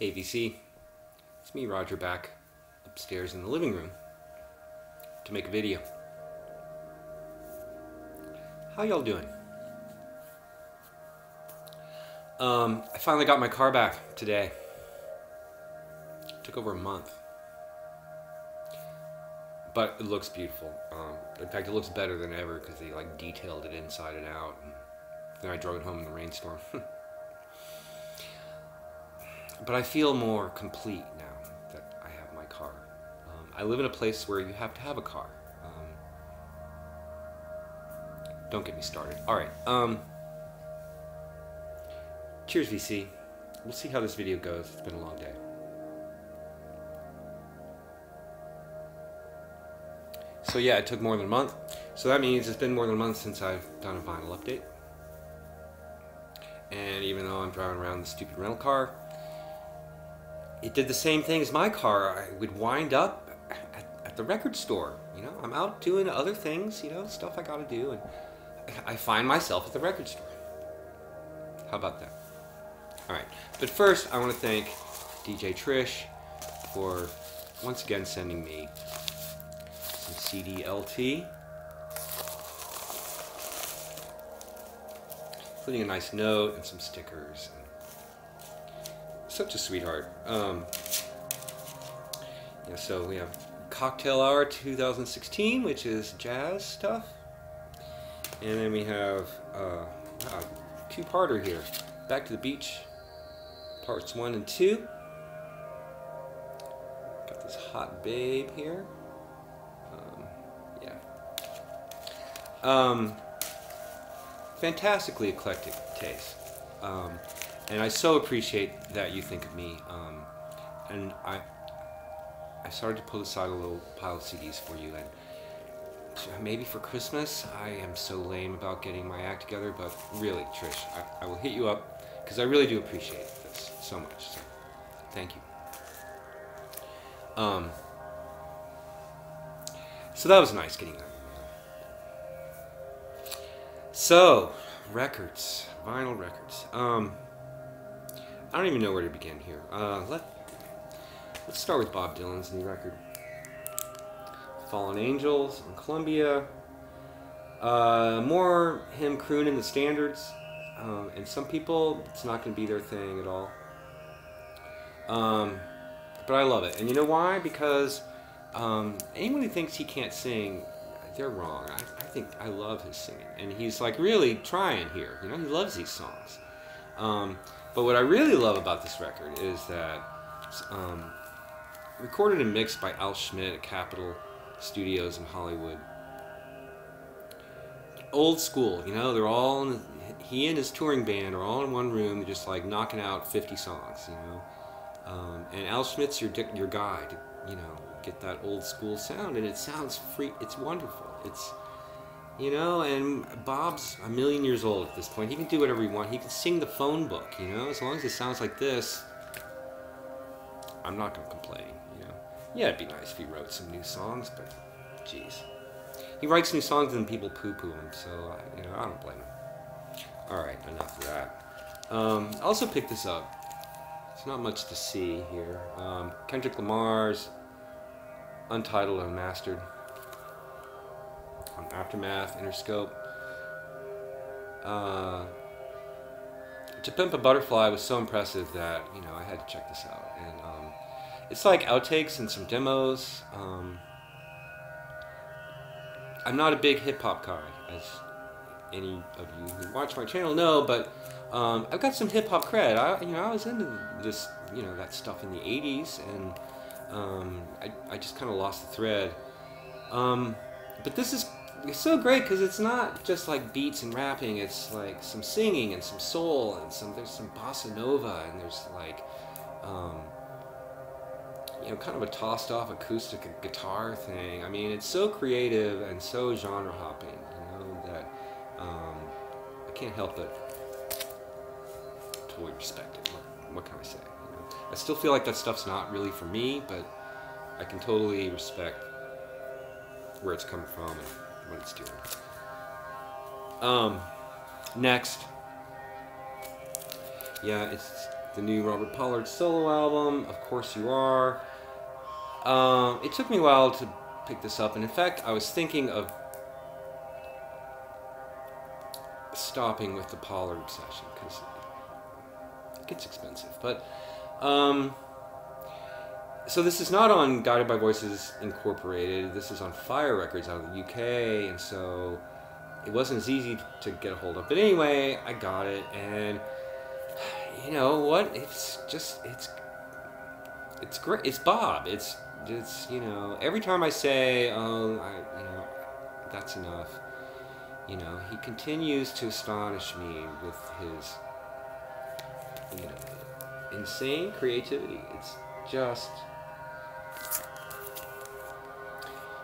Hey VC, it's me Rodger back upstairs in the living room to make a video. How y'all doing? Um, I finally got my car back today. took over a month. But it looks beautiful. Um, in fact, it looks better than ever because they like detailed it inside and out. And then I drove it home in the rainstorm. but I feel more complete now that I have my car. Um, I live in a place where you have to have a car. Um, don't get me started. All right. Um, cheers, VC. We'll see how this video goes. It's been a long day. So yeah, it took more than a month. So that means it's been more than a month since I've done a vinyl update. And even though I'm driving around the stupid rental car, it did the same thing as my car. I would wind up at, at the record store. You know, I'm out doing other things, you know, stuff I gotta do, and I find myself at the record store. How about that? All right, but first I want to thank DJ Trish for once again sending me some CDLT. Including a nice note and some stickers. Such a sweetheart. Um, yeah, so we have Cocktail Hour 2016, which is jazz stuff. And then we have uh, wow, two-parter here. Back to the Beach, parts one and two. Got this hot babe here. Um, yeah. Um, fantastically eclectic taste. Um, and I so appreciate that you think of me. Um, and I, I started to pull aside a little pile of CDs for you. And maybe for Christmas, I am so lame about getting my act together. But really, Trish, I, I will hit you up because I really do appreciate this so much. So, thank you. Um, so that was nice getting that. So, records, vinyl records. Um, I don't even know where to begin here. Uh, let, let's start with Bob Dylan's new record. Fallen Angels on Columbia. Uh, more him crooning the standards. Um, and some people, it's not going to be their thing at all. Um, but I love it. And you know why? Because um, anyone who thinks he can't sing, they're wrong. I, I think I love his singing. And he's like really trying here. You know, he loves these songs. But what I really love about this record is that um, recorded and mixed by Al Schmitt at Capitol Studios in Hollywood. Old school, you know, they're all in, he and his touring band are all in one room, just like knocking out 50 songs, you know. Um, and Al Schmitt's your your guy to, you know, get that old school sound, and it sounds free. It's wonderful. It's you know, and Bob's a million years old at this point. He can do whatever he wants. He can sing the phone book, you know, as long as it sounds like this. I'm not gonna complain, you know. Yeah, it'd be nice if he wrote some new songs, but jeez. He writes new songs and people poo-poo him, so, you know, I don't blame him. Alright, enough of that. Um, I also picked this up. It's not much to see here. Um, Kendrick Lamar's Untitled Unmastered Aftermath, Interscope. Uh, to Pimp a Butterfly was so impressive that, you know, I had to check this out. And um, it's like outtakes and some demos. Um, I'm not a big hip hop guy, as any of you who watch my channel know, but um, I've got some hip hop cred. I, you know, I was into this, you know, that stuff in the '80s, and um, I, I just kind of lost the thread. Um, but this is it's so great because it's not just like beats and rapping. It's like some singing and some soul and some there's some bossa nova and there's like um, you know kind of a tossed off acoustic guitar thing. I mean, it's so creative and so genre hopping. You know that um, I can't help but totally respect it. What, what can I say? You know? I still feel like that stuff's not really for me, but I can totally respect where it's coming from and what it's doing. Um, next. Yeah, it's the new Robert Pollard solo album. Of course you are. Um, it took me a while to pick this up, and in fact, I was thinking of stopping with the Pollard session because it gets expensive. But um, so this is not on Guided by Voices Incorporated. This is on Fire Records out of the UK, and so it wasn't as easy to get a hold of. But anyway, I got it, and you know what? It's just it's it's great. It's Bob. It's it's you know every time I say oh I you know that's enough. You know he continues to astonish me with his you know insane creativity. It's just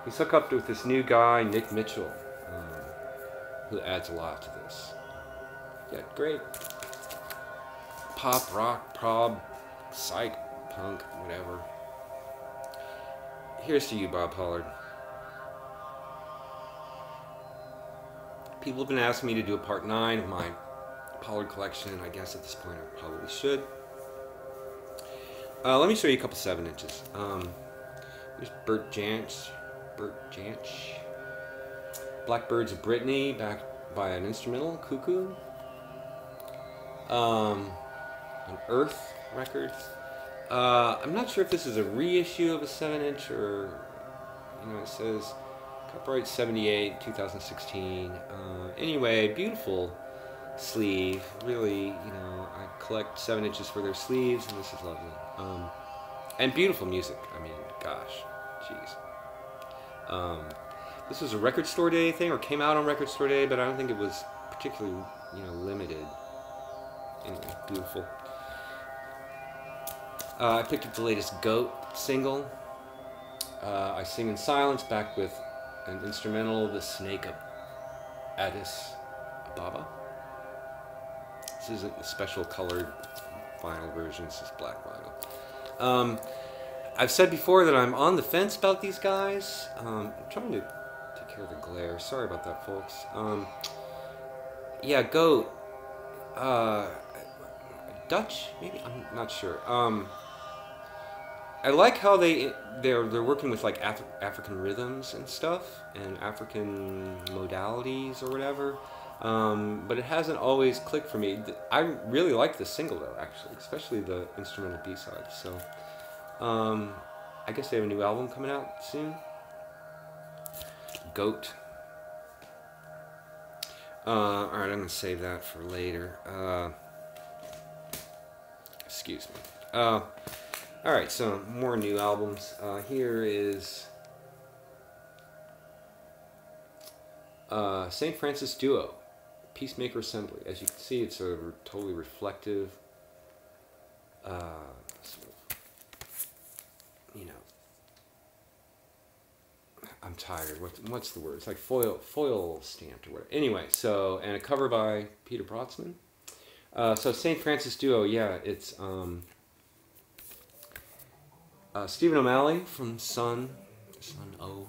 he's hooked up with this new guy Nick Mitchell, um, who adds a lot to this. Yeah, great pop, rock, prog, psych, punk, whatever. Here's to you, Bob Pollard. People have been asking me to do a part 9 of my Pollard collection. I guess at this point I probably should. Uh, let me show you a couple 7 inches. Um, there's Bert Jansch. Bert Jansch. Blackbirds of Brittany, backed by an instrumental, Cuckoo. Um, on Earth Records. Uh, I'm not sure if this is a reissue of a 7 inch or, you know, it says copyright 78, 2016. Uh, anyway, beautiful sleeve. Really, you know, I collect 7 inches for their sleeves, and this is lovely. Um, and beautiful music. I mean, gosh, jeez. Um, this was a record store day thing, or came out on record store day, but I don't think it was particularly, you know, limited. Anyway, beautiful. Uh, I picked up the latest Goat single. Uh, I Sing in Silence, back with an instrumental, The Snake of Addis Ababa. This isn't a special colored vinyl version, this is black vinyl. Um, I've said before that I'm on the fence about these guys. Um, I'm trying to take care of the glare. Sorry about that, folks. Um, yeah, Goat. Uh, Dutch, maybe? I'm not sure. Um, I like how they they're they're working with like Af African rhythms and stuff and African modalities or whatever. Um, but it hasn't always clicked for me. I really like the single though, actually, especially the instrumental B side. So, um, I guess they have a new album coming out soon. Goat. Uh, all right, I'm gonna save that for later. Uh, excuse me. Uh, all right, so more new albums. Uh, here is uh, St. Francis Duo, Peacemaker Assembly. As you can see, it's a totally reflective, uh, sort of, you know, I'm tired. What, what's the word? It's like foil, foil stamped or whatever. Anyway, so, and a cover by Peter Brötzmann. Uh, so St. Francis Duo, yeah, it's, um, uh, Stephen O'Malley from Sunn, Sunn O))),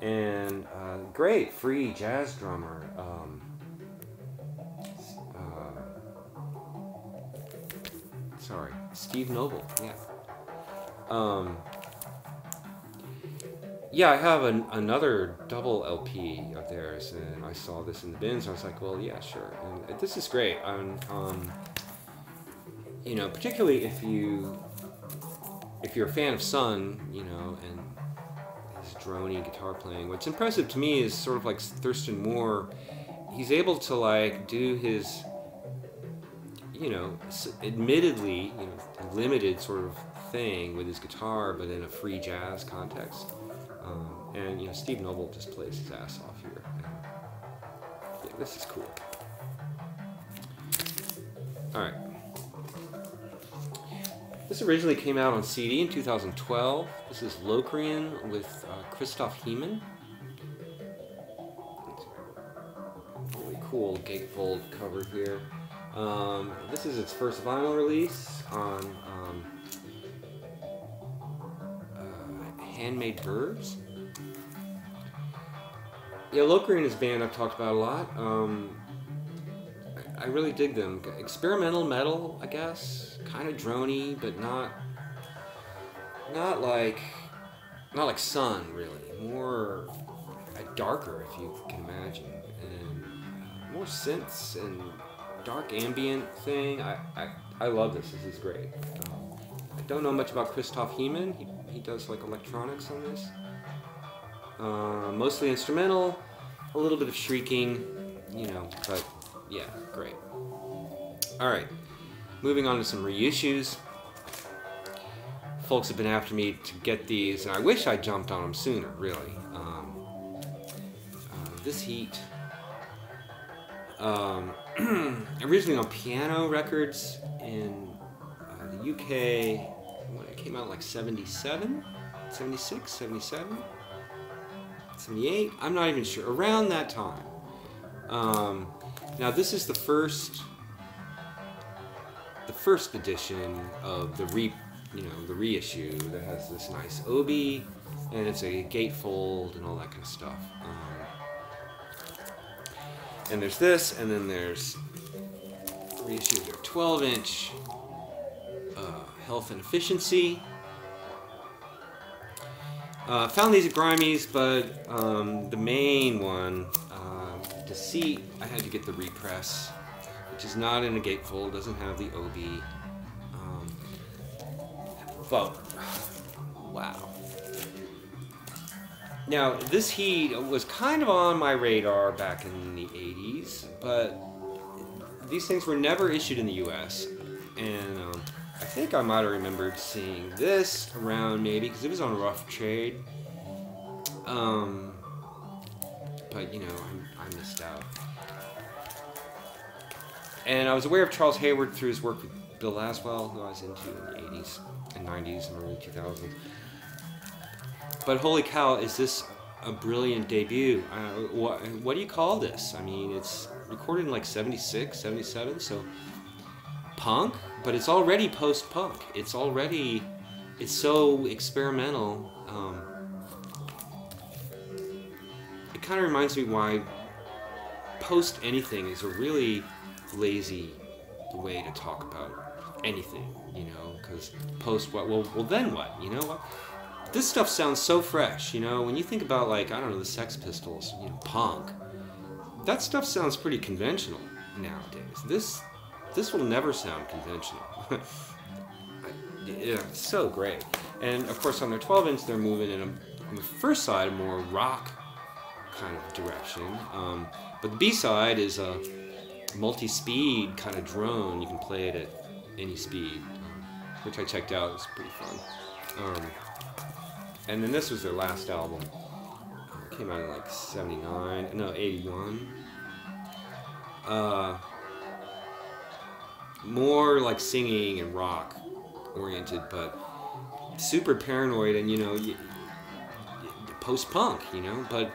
and uh, great free jazz drummer. Um, uh, sorry, Steve Noble. Yeah. Um, yeah, I have an, another double LP of theirs, and I saw this in the bins. I was like, well, yeah, sure. And this is great. Um, um, you know, particularly if you if you're a fan of Sunn, you know, and his drony guitar playing, what's impressive to me is sort of like Thurston Moore. He's able to like do his, you know, admittedly, you know, limited sort of thing with his guitar, but in a free jazz context. And you know, Steve Noble just plays his ass off here. yeah, this is cool. All right. This originally came out on CD in 2012. This is Locrian with uh, Christoph Heemann. Really cool gatefold cover here. Um, this is its first vinyl release on um, uh, Handmade Birds. Yeah, Locrian is a band I've talked about a lot. Um, I, really dig them. Experimental metal, I guess, kind of drony, but not not like not like Sunn really. More darker, if you can imagine, and uh, more synths and dark ambient thing. I I, I love this. This is great. Um, I don't know much about Christoph Heemann. He, he does like electronics on this. Uh, mostly instrumental, a little bit of shrieking, you know, but yeah, great. All right, moving on to some reissues. Folks have been after me to get these, and I wish I jumped on them sooner, really. Um, uh, this Heat, um, originally on Piano Records in uh, the UK, when it came out like 77, 76, 77, 78, I'm not even sure, around that time. Um, now this is the first, the first edition of the re, you know, the reissue that has this nice obi, and it's a gatefold and all that kind of stuff. Um, and there's this, and then there's reissue their 12 inch uh, health and efficiency. Uh, found these at Grimey's, but um, the main one, uh, Deceit, I had to get the repress, which is not in a gatefold, doesn't have the obi. Um, wow. Now, this heat was kind of on my radar back in the 80s, but these things were never issued in the US. And um, I think I might have remembered seeing this around maybe because it was on Rough Trade. Um, but you know, I, I missed out. And I was aware of Charles Hayward through his work with Bill Laswell, who I was into in the 80s and 90s and early 2000s. But holy cow, is this a brilliant debut? Uh, what, what do you call this? I mean, it's recorded in like 76, 77, so punk, but it's already post-punk. It's already, it's so experimental. Um, it kind of reminds me why post anything is a really lazy way to talk about anything, you know, because post what? Well, well then what? You know what? This stuff sounds so fresh, you know. When you think about like I don't know the Sex Pistols, you know, punk, that stuff sounds pretty conventional nowadays. This this will never sound conventional. yeah, so great. And of course, on their 12 inch, they're moving in a, on the first side a more rock kind of direction. Um, but the B side is a multi-speed kind of drone. You can play it at any speed, um, which I checked out. It was pretty fun. Um, and then this was their last album. It came out in like 79, no, 81. Uh, more like singing and rock oriented, but super paranoid and you know, post punk, you know, but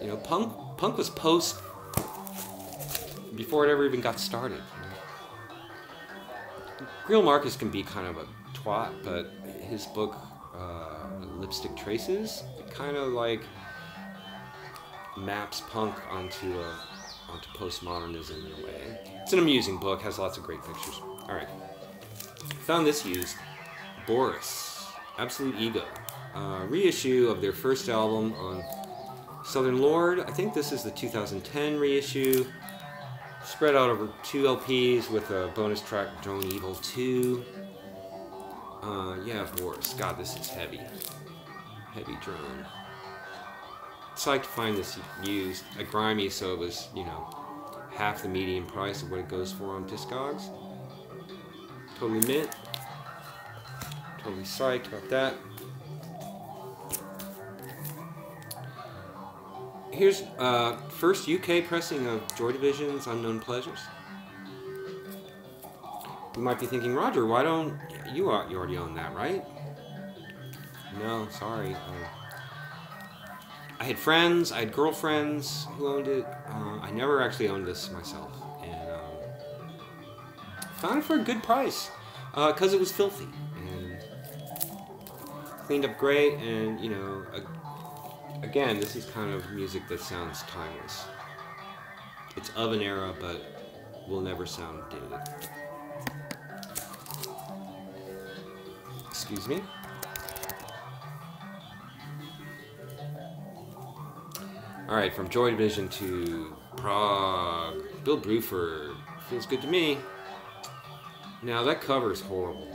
you know, punk punk was post before it ever even got started. Greil Marcus can be kind of a twat, but his book uh, Lipstick Traces kind of like maps punk onto a onto postmodernism in a way. It's an amusing book, has lots of great pictures. All right, found this used. Boris, Absolutego, uh, reissue of their first album on Southern Lord. I think this is the 2010 reissue. Spread out over two LPs with a bonus track, Drone Evil 2. Uh, yeah, Boris. God, this is heavy. Heavy drone. Psyched to find this used a grimy, so it was, you know, half the median price of what it goes for on Discogs. Totally mint. Totally psyched about that. Here's uh, first UK pressing of Joy Division's Unknown Pleasures. You might be thinking, Rodger, why don't you you already own that, right? No, sorry. Uh, I had friends, I had girlfriends who owned it. Uh, I never actually owned this myself, and um, found it for a good price because uh, it was filthy and cleaned up great. And you know, again, this is kind of music that sounds timeless. It's of an era, but will never sound dated. Excuse me. All right, from Joy Division to Prog, Bill Bruford feels good to me. Now that cover is horrible,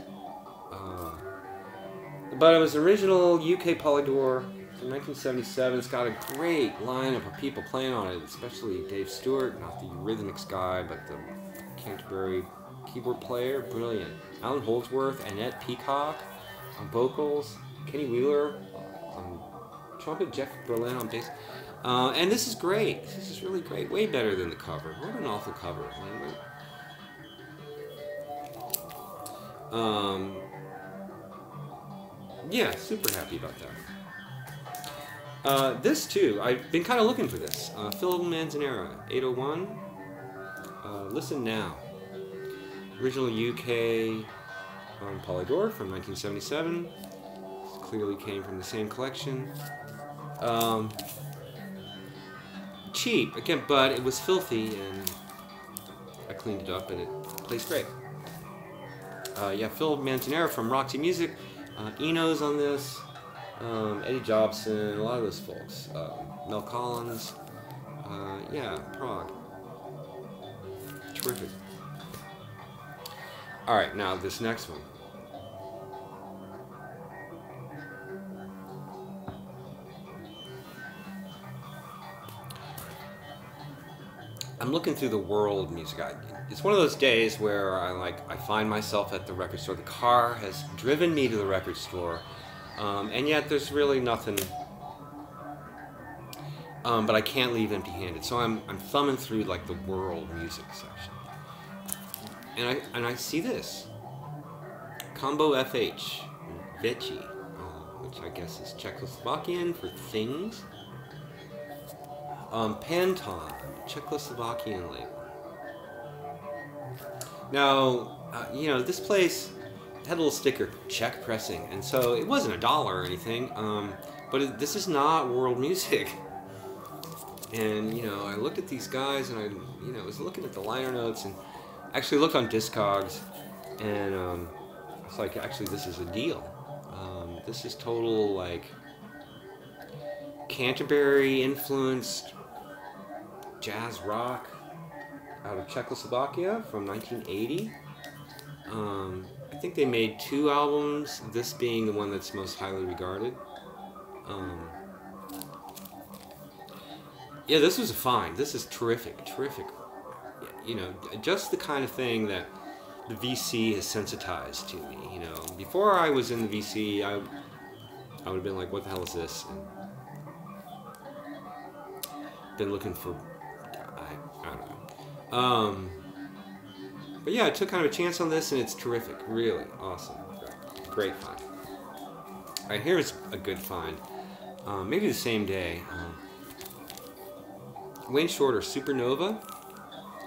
uh, but it was original UK Polydor from 1977. It's got a great lineup of people playing on it, especially Dave Stewart, not the Eurythmics guy, but the Canterbury keyboard player, brilliant. Allan Holdsworth, Annette Peacock on vocals, Kenny Wheeler on trumpet, Jeff Berlin on bass. Uh, and this is great. This is really great. Way better than the cover. What an awful cover. Um, yeah, super happy about that. Uh, this too, I've been kind of looking for this. Uh, Phil Manzanera, 801. Uh, Listen Now. Original UK um, Polydor from 1977. This clearly came from the same collection. Um, cheap again, but it was filthy, and I cleaned it up, and it plays great. Uh, yeah, Phil Manzanera from Roxy Music, uh, Eno's on this, um, Eddie Jobson, a lot of those folks, uh, Mel Collins, uh, yeah, Prog. Terrific. All right, now this next one. I'm looking through the world music. I, it's one of those days where I like I find myself at the record store. The car has driven me to the record store, um, and yet there's really nothing. Um, but I can't leave empty-handed, so I'm I'm thumbing through like the world music section, and I and I see this combo FH Veci, uh, which I guess is Czechoslovakian for things. Um, Panton, Czechoslovakian label. Now, uh, you know, this place had a little sticker, Czech pressing, and so it wasn't a dollar or anything, um, but it, this is not world music. And, you know, I looked at these guys and I, you know, was looking at the liner notes and actually looked on Discogs and um, it's like, actually, this is a deal. Um, this is total, like, Canterbury influenced jazz rock out of Czechoslovakia from 1980. Um, I think they made two albums, this being the one that's most highly regarded. Um, yeah, this was a find. This is terrific, terrific. You know, just the kind of thing that the VC has sensitized to me. You know, before I was in the VC, I I would have been like, "What the hell is this?" And been looking for. Um, but yeah, I took kind of a chance on this, and it's terrific. Really awesome. Great find. All right, here's a good find. Um, maybe the same day. Um, Wayne Shorter, Supernova,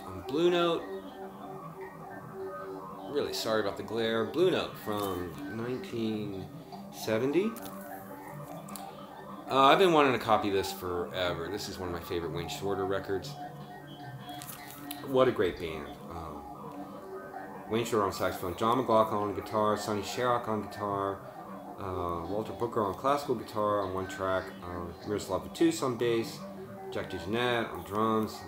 on Blue Note. Really sorry about the glare. Blue Note from 1970. Uh, I've been wanting to copy this forever. This is one of my favorite Wayne Shorter records. What a great band. Um, Wayne Shorter on saxophone, John McLaughlin on guitar, Sonny Sharrock on guitar, uh, Walter Booker on classical guitar on one track, um, Miroslav Vitous on bass, Jack DeJohnette on drums,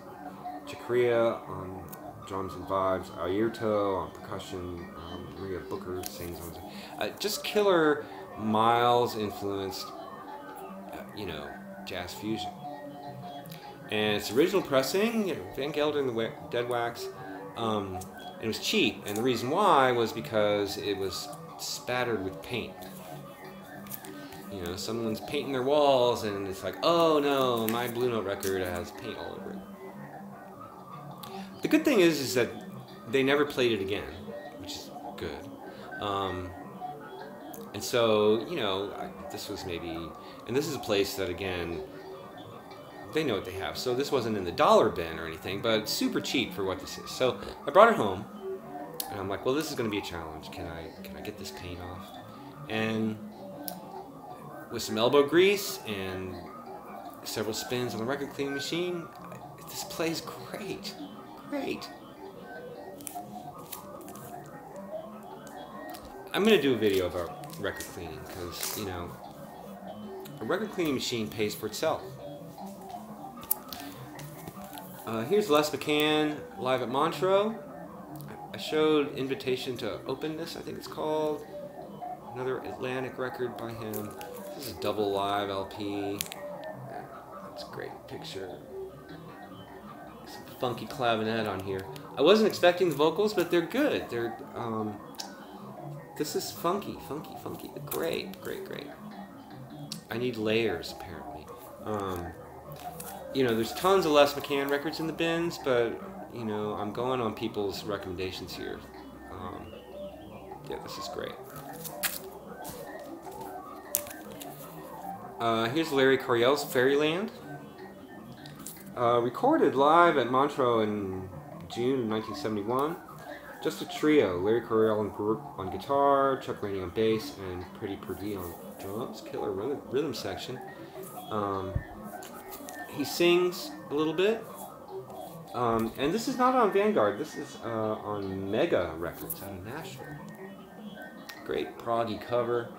Chick Corea on drums and vibes, Airto on percussion, um, Maria Booker sings on uh, just killer Miles influenced, uh, you know, jazz fusion. And it's original pressing, Van Gelder and the Dead Wax. Um, it was cheap, and the reason why was because it was spattered with paint. You know, someone's painting their walls, and it's like, oh no, my Blue Note record has paint all over it. The good thing is, is that they never played it again, which is good. Um, and so, you know, I, this was maybe, and this is a place that again, they know what they have. So this wasn't in the dollar bin or anything, but super cheap for what this is. So I brought it home, and I'm like, well, this is going to be a challenge. Can I can I get this paint off? And with some elbow grease and several spins on the record cleaning machine, this plays great. Great. I'm gonna do a video about record cleaning because you know a record cleaning machine pays for itself. Uh, here's Les McCann live at Montreux. I showed Invitation to Openness, I think it's called. Another Atlantic record by him. This is a double live LP. That's a great picture. Some funky clavinet on here. I wasn't expecting the vocals, but they're good. They're um, this is funky, funky, funky. Great, great, great. I need layers apparently. Um, you know, there's tons of Les McCann records in the bins, but you know, I'm going on people's recommendations here. Um, yeah, this is great. Uh, here's Larry Coryell's Fairyland. Uh, recorded live at Montreux in June 1971. Just a trio. Larry Coryell on, on guitar, Chuck Rainey on bass, and Pretty Purdie on drums. Killer rhythm, rhythm section. Um, he sings a little bit. Um, and this is not on Vanguard. This is uh, on Mega Records out of Nashville. Great proggy cover.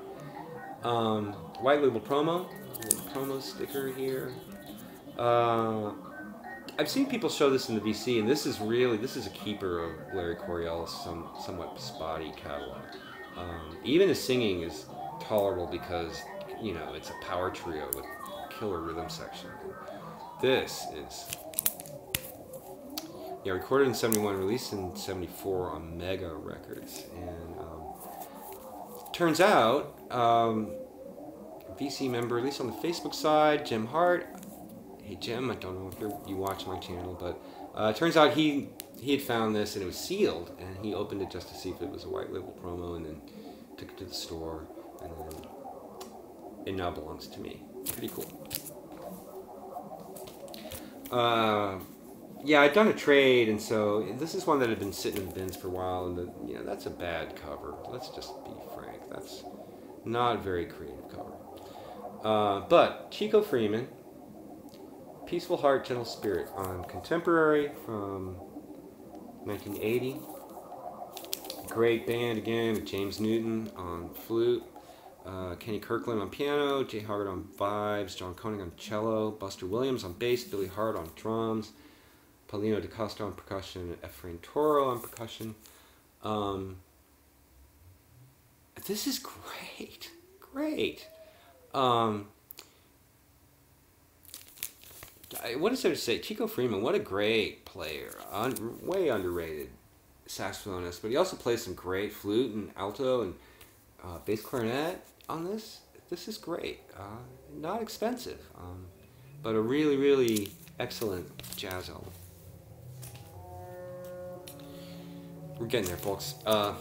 Um, white label promo. promo sticker here. Uh, I've seen people show this in the VC, and this is really this is a keeper of Larry Coryell's some somewhat spotty catalog. Um, even his singing is tolerable because you know it's a power trio with killer rhythm section. This is yeah recorded in '71, released in '74 on Mega Records, and um, turns out um, VC member, at least on the Facebook side, Jim Hart hey Jim, I don't know if you you watch my channel, but uh, turns out he he had found this and it was sealed, and he opened it just to see if it was a white label promo, and then took it to the store, and then it now belongs to me. Pretty cool. Uh, yeah, I'd done a trade, and so this is one that had been sitting in bins for a while, and the, you know that's a bad cover. Let's just be frank. That's not a very creative cover. Uh, but Chico Freeman Peaceful Heart, Gentle Spirit on Contemporary from 1980. Great band again with James Newton on flute, uh, Kenny Kirkland on piano, Jay Hoggard on vibes, John Koenig on cello, Buster Williams on bass, Billy Hart on drums, Paulinho DaCosta on percussion, Efrain Toro on percussion. Um, this is great, great. Um, what is there to say? Chico Freeman, what a great player. Un, way underrated saxophonist, but he also plays some great flute and alto and uh, bass clarinet on this. This is great. Uh, not expensive, um, but a really, really excellent jazz album. We're getting there, folks. Uh,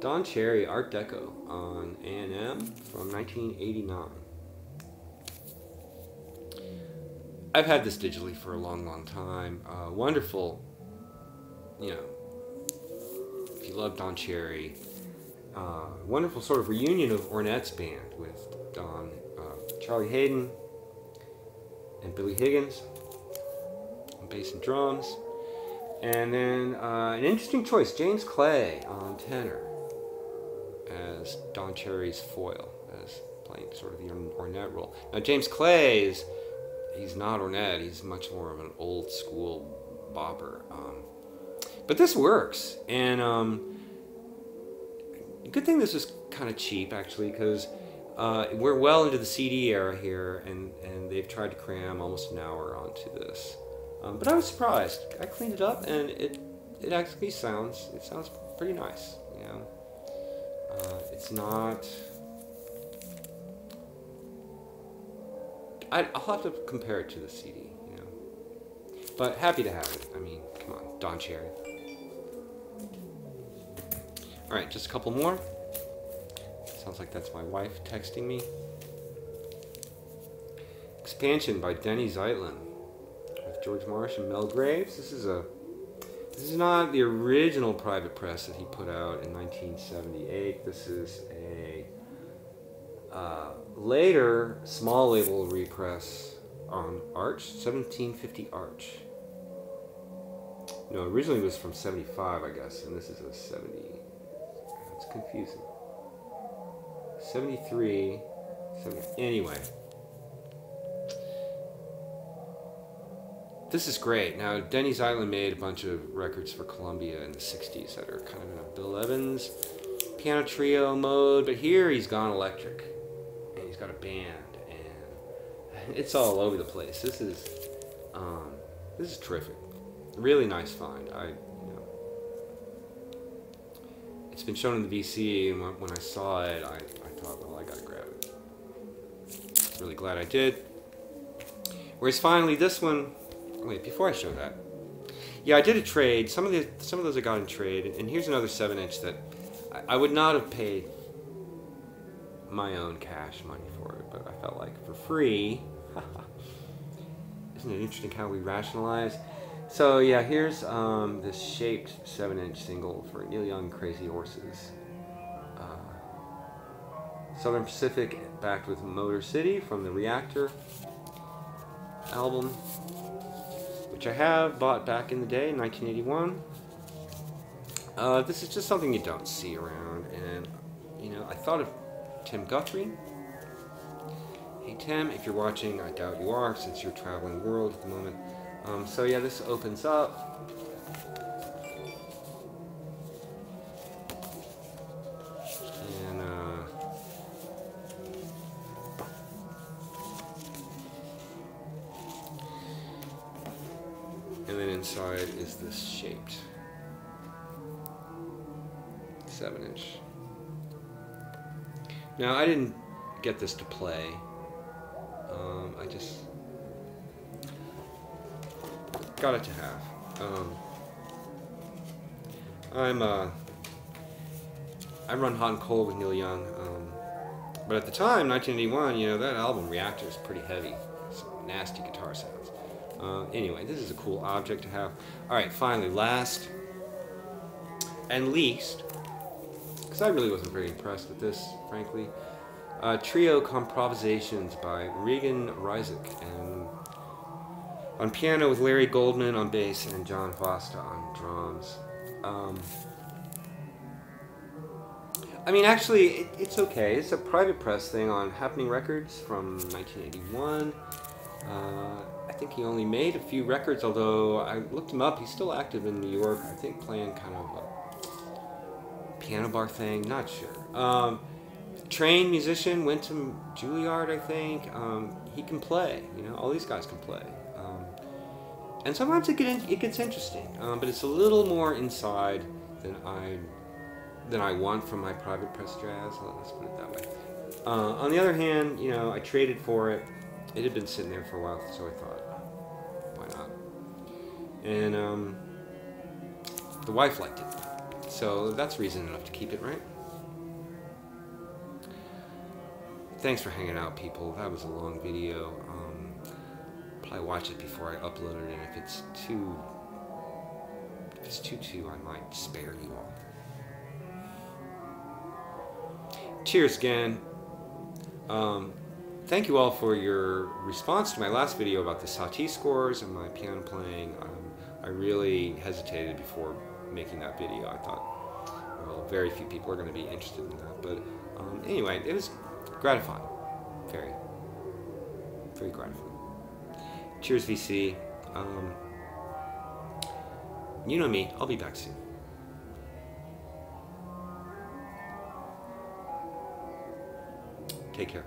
Don Cherry Art Deco on A&M from 1989. I've had this digitally for a long, long time. Uh, wonderful, you know, if you love Don Cherry, uh, wonderful sort of reunion of Ornette's band with Don, uh, Charlie Haden, and Billy Higgins on bass and drums. And then uh, an interesting choice, James Clay on tenor as Don Cherry's foil, as playing sort of the Ornette role. Now James Clay is he's not Ornette. He's much more of an old school bopper. Um, but this works, and um, good thing this is kind of cheap actually, because uh, we're well into the CD era here, and and they've tried to cram almost an hour onto this. Um, but I was surprised. I cleaned it up, and it it actually sounds it sounds pretty nice. You know, uh, it's not I, will have to compare it to the CD, you know. But happy to have it. I mean, come on, Don Cherry. All right, just a couple more. Sounds like that's my wife texting me. Expansion by Denny Zeitlin with George Marsh and Mel Graves. This is a this is not the original private press that he put out in 1978. This is a uh, later small label repress on Arch, 1750 Arch. No, originally it was from 75, I guess, and this is a 70. Confusing. 73, 70. Anyway. This is great. Now, Denny Zeitlin made a bunch of records for Columbia in the 60s that are kind of in a Bill Evans piano trio mode, but here he's gone electric. And he's got a band, and it's all over the place. This is, um, this is terrific. Really nice find. I, it's been shown in the VC, and when I saw it, I, I thought, well, I gotta grab it. Really glad I did. Whereas finally, this one, wait, before I show that, yeah, I did a trade. Some of the some of those I got in trade, and here's another seven inch that I, I would not have paid my own cash money for it, but I felt like for free. Isn't it interesting how we rationalize? So yeah, here's um, this shaped seven-inch single for Neil Young, "Crazy Horses." Uh, Southern Pacific, backed with Motor City from the Reactor album, which I have bought back in the day, 1981. Uh, this is just something you don't see around, and you know, I thought of Tim Guthrie. Hey Tim, if you're watching, I doubt you are, since you're traveling the world at the moment. Um, so yeah, this opens up. And, uh, and then inside is this shaped 7 inch. Now I didn't get this to play. Um, I just got it to have. Um, I'm uh, I run hot and cold with Neil Young, um, but at the time, 1981, you know that album Reactor is pretty heavy, some nasty guitar sounds. Uh, anyway, this is a cool object to have. All right, finally, last and least, because I really wasn't very impressed with this, frankly. Uh, trio Comprovisations by Regan Rizik and on piano with Larry Goldman on bass and John Vasta on drums. Um, I mean, actually, it, it's okay. It's a private press thing on Happening Records from 1981. Uh, I think he only made a few records, although I looked him up. He's still active in New York, I think playing kind of a piano bar thing, not sure. Um, trained musician, went to Juilliard, I think. Um, he can play, you know, all these guys can play and sometimes it, get, it gets interesting, um, but it's a little more inside than I than I want from my private press jazz. Let's put it that way. Uh, on the other hand, you know, I traded for it. It had been sitting there for a while, so I thought, why not? And um, the wife liked it, so that's reason enough to keep it, right? Thanks for hanging out, people. That was a long video. Probably watch it before I upload it, and if it's too, if it's too too, I might spare you all. Cheers again. Um, thank you all for your response to my last video about the Satie scores and my piano playing. Um, I really hesitated before making that video. I thought, well, very few people are going to be interested in that. But um, anyway, it was gratifying. Very, very gratifying. Cheers, VC. Um, you know me. I'll be back soon. Take care.